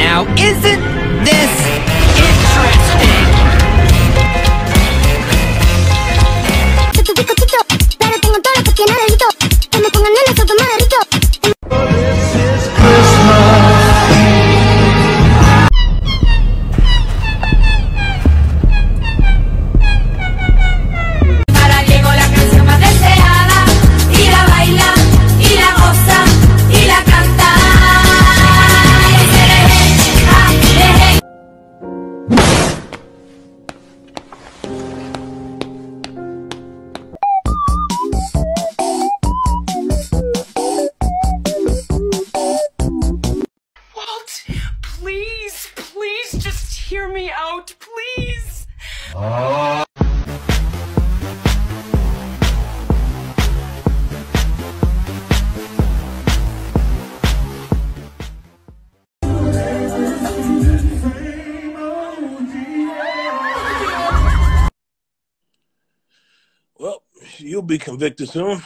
Now, isn't please, please just hear me out, please. Uh. Well, you'll be convicted soon.